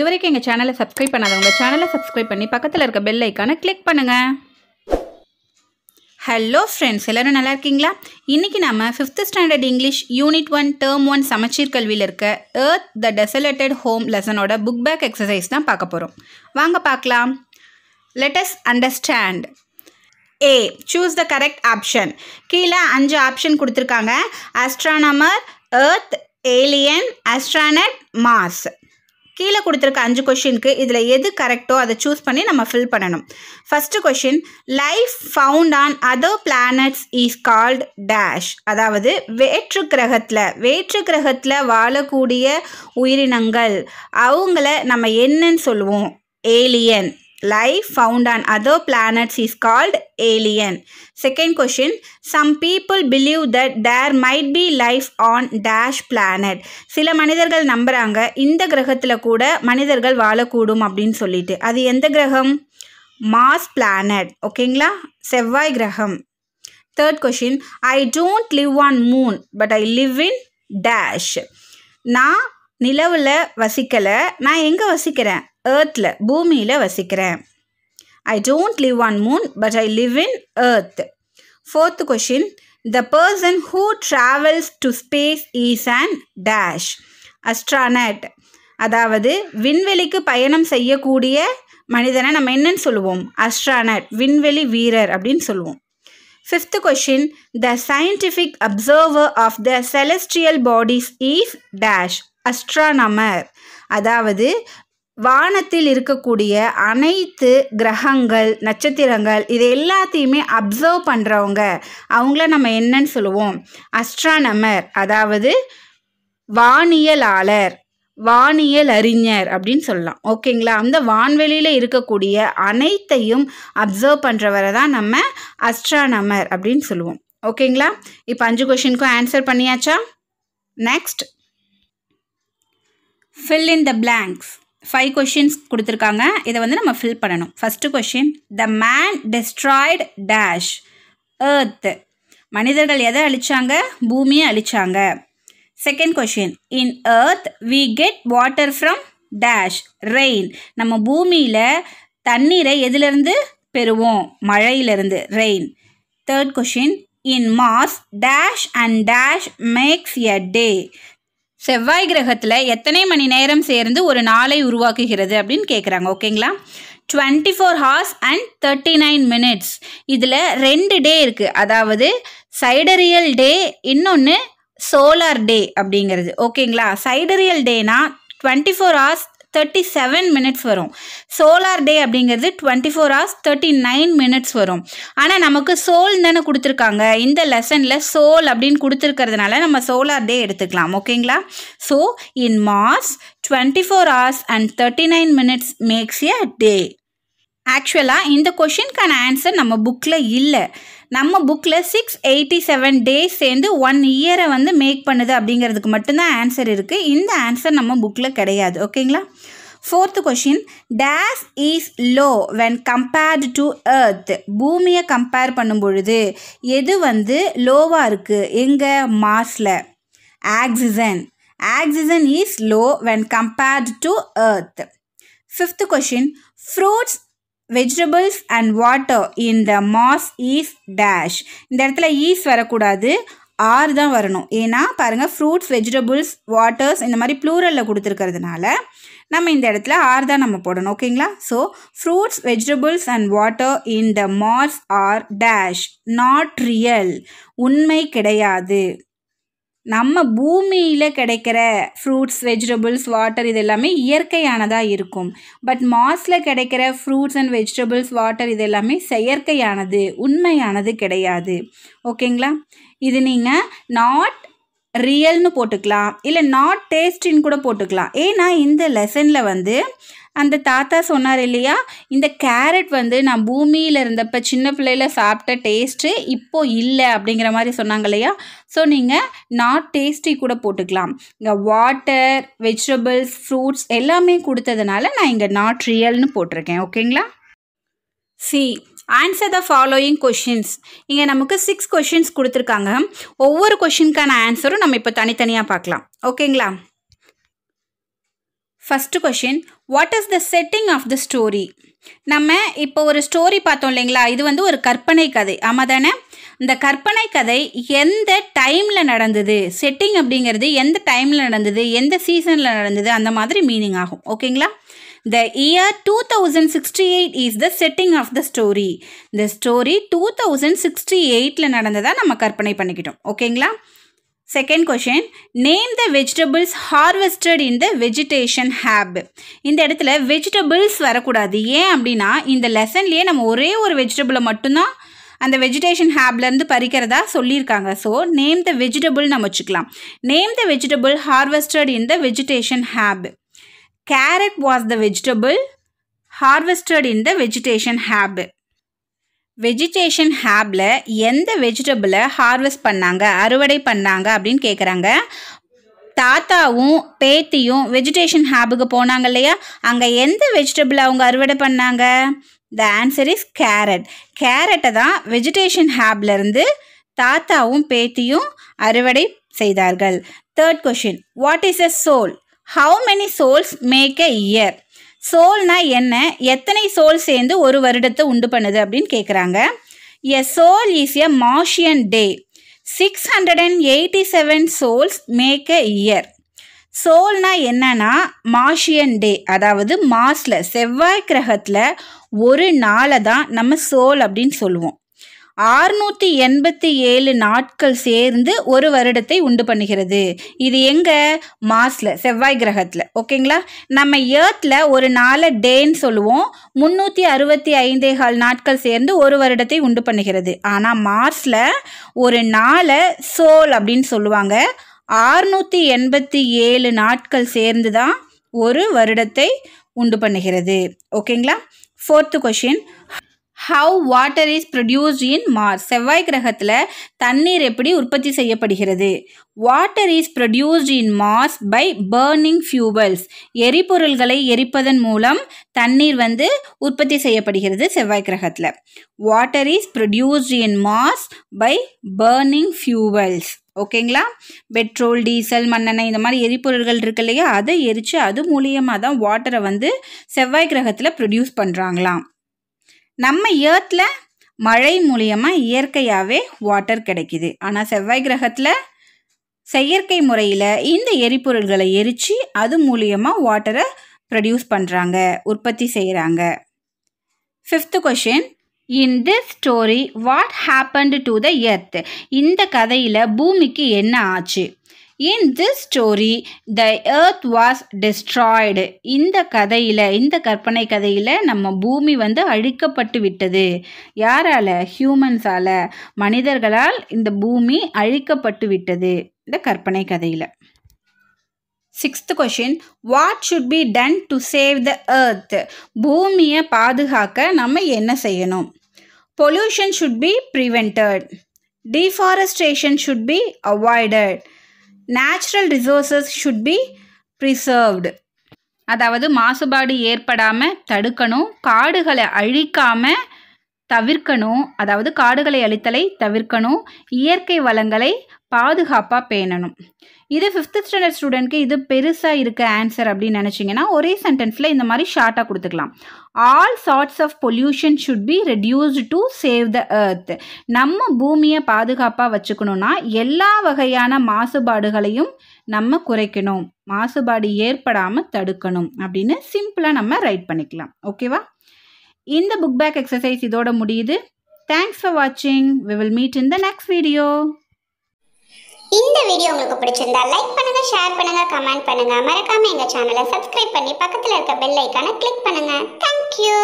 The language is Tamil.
இதுவரைக்கும் எங்கள் சேனலை சப்ஸ்கிரைப் பண்ணாதவங்க சேனலை சப்ஸ்கிரைப் பண்ணி பக்கத்தில் இருக்க பெல் ஐக்கானை கிளிக் பண்ணுங்கள் ஹலோ ஃப்ரெண்ட்ஸ் எல்லோரும் நல்லா இருக்கீங்களா? இன்றைக்கி நம்ம fifth standard English unit one term one சமச்சீர் கல்வியில் இருக்க ஏர்த் த டெசலேட்டட் ஹோம் லெசனோட புக் பேக் எக்ஸசைஸ் தான் பார்க்க போகிறோம் வாங்க பார்க்கலாம். Let's understand A choose the correct option கீழே அஞ்சு ஆப்ஷன் கொடுத்துருக்காங்க. Astronomer earth alien astronaut Mars கீழே கொடுத்துருக்க அஞ்சு கொஷினுக்கு இதில் எது கரெக்டோ அதை சூஸ் பண்ணி நம்ம ஃபில் பண்ணணும். First question life found on other planets is called dash அதாவது வேற்று கிரகத்தில் வேற்று கிரகத்தில் வாழக்கூடிய உயிரினங்கள் அவங்கள நம்ம என்னன்னு சொல்லுவோம்? Alien life found on other planets is called alien. Second question Some people believe that there might be life on dash planet. சில மனிதர்கள் நம்புகிறாங்க இந்த கிரகத்தில் கூட மனிதர்கள் வாழக்கூடும் அப்படின்னு சொல்லிட்டு. அது எந்த கிரகம்? மாஸ் பிளானட் ஓகேங்களா செவ்வாய் கிரகம். Third question I don't live on moon but I live in dash நான் நிலவில் வசிக்கலை நான் எங்கே வசிக்கிறேன்? ஏர்த்தில் பூமியில் வசிக்கிறேன். I don't live on moon but I live in earth fourth question the person who travels to space is and dash astronaut அதாவது விண்வெளிக்கு பயணம் செய்யக்கூடிய மனிதனை நம்ம என்னன்னு சொல்லுவோம்? அஸ்ட்ரானட் விண்வெளி வீரர் அப்படின்னு சொல்லுவோம். Fifth question the scientific observer of the celestial bodies is dash astronomer அதாவது வானத்தில் இருக்கக்கூடிய அனைத்து கிரகங்கள் நட்சத்திரங்கள் இது எல்லாத்தையுமே அப்சர்வ் பண்ணுறவங்க அவங்கள நம்ம என்னன்னு சொல்லுவோம்? அஸ்ட்ரானமர் அதாவது வானியலாளர் வானியல் அறிஞர் அப்படின்னு சொல்லலாம். ஓகேங்களா? அந்த வான்வெளியில் இருக்கக்கூடிய அனைத்தையும் அப்சர்வ் பண்ணுறவரை தான் நம்ம அஸ்ட்ரானமர் அப்படின்னு சொல்லுவோம். ஓகேங்களா? இப்போ அஞ்சு கொஷினுக்கும் ஆன்சர் பண்ணியாச்சா? Next fill in the blanks five questions கொடுத்துருக்காங்க. இதை வந்து நம்ம ஃபில் பண்ணணும். First question the man destroyed dash earth மனிதர்கள் எதை அழிச்சாங்க? பூமியை அழிச்சாங்க. Second question in earth we get water from dash rain நம்ம பூமியில் தண்ணீரை எதிலிருந்து பெறுவோம்? மழையிலிருந்து rain third question in Mars dash and dash makes a day செவ்வாய் கிரகத்தில் எத்தனை மணி நேரம் சேர்ந்து ஒரு நாளை உருவாக்குகிறது அப்படின்னு கேட்குறாங்க ஓகேங்களா? Twenty four hours and thirty nine minutes இதில் ரெண்டு டே இருக்குது அதாவது சைடரியல் டே இன்னொன்று சோலார் டே அப்படிங்கிறது. ஓகேங்களா? Sidereal டேனா twenty four hours thirty seven minutes வரும். சோலார் டே அப்படிங்கிறது twenty four hours thirty nine minutes வரும். ஆனால் நமக்கு சோல் தானே கொடுத்துருக்காங்க. இந்த லெசனில் சோல் அப்படின்னு கொடுத்துருக்கிறதுனால நம்ம சோலார் டே எடுத்துக்கலாம். ஓகேங்களா so in Mars twenty four hours and thirty nine minutes makes a day ஆக்சுவலாக இந்த கொஷினுக்கான ஆன்சர் நம்ம புக்கில் இல்லை. நம்ம புக்கில் சிக்ஸ் எயிட்டி செவன் டேஸ் சேர்ந்து ஒன் இயரை வந்து மேக் பண்ணுது அப்படிங்கிறதுக்கு மட்டும்தான் ஆன்சர் இருக்குது இந்த ஆன்சர் நம்ம புக்கில் கிடையாது. ஓகேங்களா? Fourth question days is low when compared to earth பூமியை கம்பேர் பண்ணும் பொழுது எது வந்து லோவாக இருக்குது எங்கே? மார்ஸில் oxygen oxygen is low when compared to earth fifth question fruits vegetables and water in the Mars is dash இந்த இடத்துல ஈஸ் வரக்கூடாது. ஆர் தான் வரணும். ஏன்னா பாருங்கள் ஃப்ரூட்ஸ் வெஜிடபிள்ஸ் வாட்டர்ஸ் இந்த மாதிரி ப்ளூரலில் கொடுத்துருக்கிறதுனால நம்ம இந்த இடத்துல ஆர் தான் நம்ம போடணும். ஓகேங்களா so fruits vegetables and water in the Mars are dash not real உண்மை கிடையாது. நம்ம பூமியில் கிடைக்கிற ஃப்ரூட்ஸ் வெஜிடபிள்ஸ் வாட்டர் இது எல்லாமே இயற்கையானதாக இருக்கும். பட் மாஸில் கிடைக்கிற ஃப்ரூட்ஸ் அண்ட் வெஜிடபிள்ஸ் வாட்டர் இது எல்லாமே செயற்கையானது உண்மையானது கிடையாது. ஓகேங்களா இது நீங்கள் நாட் ரியல்னு போட்டுக்கலாம் இல்லை நாட் டேஸ்டின்னு கூட போட்டுக்கலாம். ஏன்னா இந்த லெசனில் வந்து அந்த தாத்தா சொன்னார் இல்லையா இந்த கேரட் வந்து நான் பூமியில் இருந்தப்போ சின்ன பிள்ளையில் சாப்பிட்ட டேஸ்ட்டு இப்போ இல்லை அப்படிங்கிற மாதிரி சொன்னாங்க இல்லையா? ஸோ நீங்கள் நாட் டேஸ்டி கூட போட்டுக்கலாம். இங்கே வாட்டர் வெஜிடபிள்ஸ் ஃப்ரூட்ஸ் எல்லாமே கொடுத்ததுனால நான் இங்கே நாட் ரியல்னு போட்டிருக்கேன். ஓகேங்களா C answer the following questions இங்கே நமக்கு சிக்ஸ் கொஷின்ஸ் கொடுத்துருக்காங்க. ஒவ்வொரு கொஷினுக்கான ஆன்சரும் நம்ம இப்போ தனித்தனியாக பார்க்கலாம். ஓகேங்களா first question what is the setting of the story நம்ம இப்போ ஒரு ஸ்டோரி பார்த்தோம் இல்லைங்களா? இது வந்து ஒரு கற்பனை கதை. ஆமாம் தானே? இந்த கற்பனை கதை எந்த டைமில் நடந்தது? செட்டிங் அப்படிங்கிறது எந்த டைமில் நடந்தது? எந்த சீசனில் நடந்தது? அந்த மாதிரி மீனிங் ஆகும். ஓகேங்களா the year two thousand sixty eight is the setting of the story the story two thousand sixty எயிட்டில் நடந்ததாக நம்ம கற்பனை பண்ணிக்கிட்டோம். ஓகேங்களா? Second question name the vegetables harvested in the vegetation hab இந்த இடத்துல வெஜிடபிள்ஸ் வரக்கூடாது. ஏன் அப்படின்னா இந்த லெசன்லேயே நம்ம ஒரே ஒரு வெஜிடபிளை மட்டும்தான் அந்த வெஜிடேஷன் ஹேப்லேருந்து பறிக்கிறதா சொல்லியிருக்காங்க. ஸோ நேம் த வெஜிடபிள் நம்ம வச்சுக்கலாம். Name the vegetable harvested in the vegetation hab carrot was the vegetable harvested in the vegetation hab vegetation ஹேப்பில் எந்த வெஜிடபிளை ஹார்வெஸ்ட் பண்ணாங்க அறுவடை பண்ணாங்க அப்படின்னு கேட்குறாங்க தாத்தாவும் பேத்தியும் வெஜிடேஷன் ஹேபுக்கு போனாங்க இல்லையா? அங்கே எந்த வெஜிடபிள் அவங்க அறுவடை பண்ணாங்க? த ஆன்சர் இஸ் கேரட் கேரட்டை தான் வெஜிடேஷன் ஹேப்லேருந்து தாத்தாவும் பேத்தியும் அறுவடை செய்தார்கள். Third question what is a sol how many sols make a year சோல்னா என்ன? எத்தனை சோல் சேர்ந்து ஒரு வருடத்தை உண்டு பண்ணுது அப்படின்னு கேட்குறாங்க a sol is a Martian day six hundred and eighty seven sols make a year சோல்னா என்னன்னா மார்ஷியன் டே அதாவது மாஸில் செவ்வாய் கிரகத்தில் ஒரு நாளை தான் நம்ம சோல் அப்படின்னு சொல்லுவோம். ஆறுநூற்றி எண்பத்தி ஏழு நாட்கள் சேர்ந்து ஒரு வருடத்தை உண்டு பண்ணுகிறது. இது எங்கே? மாஸில் செவ்வாய் கிரகத்தில். ஓகேங்களா? நம்ம ஏர்த்தில் ஒரு நாளை டேன்னு சொல்லுவோம். முந்நூற்றி அறுபத்தி ஐந்தே கால் நாட்கள் சேர்ந்து ஒரு வருடத்தை உண்டு பண்ணுகிறது. ஆனால் மார்ஸில் ஒரு நாளை சோல் அப்படின்னு சொல்லுவாங்க. ஆறுநூற்றி எண்பத்தி ஏழு நாட்கள் சேர்ந்து தான் ஒரு வருடத்தை உண்டு பண்ணுகிறது. ஓகேங்களா? Fourth question how water is produced in Mars செவ்வாய் கிரகத்தில் தண்ணீர் எப்படி உற்பத்தி செய்யப்படுகிறது? Water is produced in Mars by burning fuels எரிபொருள்களை எரிப்பதன் மூலம் தண்ணீர் வந்து உற்பத்தி செய்யப்படுகிறது செவ்வாய் கிரகத்தில். Water is produced in Mars by burning fuels ஓகேங்களா பெட்ரோல் டீசல் மண்ணெண்ணெய் இந்த மாதிரி எரிபொருள்கள் இருக்கு இல்லையா? அதை எரித்து அது மூலியமாக தான் வாட்டரை வந்து செவ்வாய் கிரகத்தில் ப்ரொடியூஸ் பண்ணுறாங்களாம் நம்ம ஏர்த்தில் மழை மூலியமாக இயற்கையாகவே வாட்டர் கிடைக்கிது. ஆனால் செவ்வாய் கிரகத்தில் செயற்கை முறையில் இந்த எரிபொருள்களை எரித்து அது மூலியமாக வாட்டரை ப்ரொடியூஸ் பண்ணுறாங்க உற்பத்தி செய்கிறாங்க fifth question in this story what happened to the earth இந்த கதையில் பூமிக்கு என்ன ஆச்சு? In this story the earth was destroyed இந்த கதையில் இந்த கற்பனை கதையில் நம்ம பூமி வந்து அழிக்கப்பட்டு விட்டது. யாரால்? ஹியூமன்ஸால் மனிதர்களால் இந்த பூமி அழிக்கப்பட்டு விட்டது. இந்த கற்பனை கதையில். Sixth question what should be done to save the earth பூமியை பாதுகாக்க நம்ம என்ன செய்யணும்? Pollution should be prevented deforestation should be avoided natural resources should be preserved அதாவது மாசுபாடு ஏற்படாமல் தடுக்கணும் காடுகளை அழிக்காமல் தவிர்க்கணும். அதாவது காடுகளை அழித்தலை தவிர்க்கணும். இயற்கை வளங்களை பாதுகாப்பாக பேணணும். இது ஃபிஃப்த் ஸ்டாண்டர்ட் ஸ்டூடெண்ட்க்கு இது பெருசாக இருக்க ஆன்சர் அப்படின்னு நினச்சிங்கன்னா ஒரே சென்டென்ஸில் இந்த மாதிரி ஷார்ட்டாக கொடுத்துக்கலாம். All sorts of pollution should be reduced to save the earth நம்ம பூமியை பாதுகாப்பாக வச்சுக்கணுன்னா எல்லா வகையான மாசுபாடுகளையும் நம்ம குறைக்கணும். மாசுபாடு ஏற்படாமல் தடுக்கணும் அப்படின்னு சிம்பிளாக நம்ம ரைட் பண்ணிக்கலாம். ஓகேவா இந்த புக் பேக் எக்ஸசைஸ் இதோட முடியுது. தேங்க்ஸ் ஃபார் வாட்சிங் we will meet in the next video இந்த வீடியோ உங்களுக்கு பிடிச்சிருந்தா லைக் பண்ணுங்க ஷேர் பண்ணுங்க கமெண்ட் பண்ணுங்க. மறக்காம எங்க சேனலை சப்ஸ்கிரைப் பண்ணி பக்கத்துல இருக்க பெல் ஐக்கான கிளிக் பண்ணுங்க. தேங்க்யூ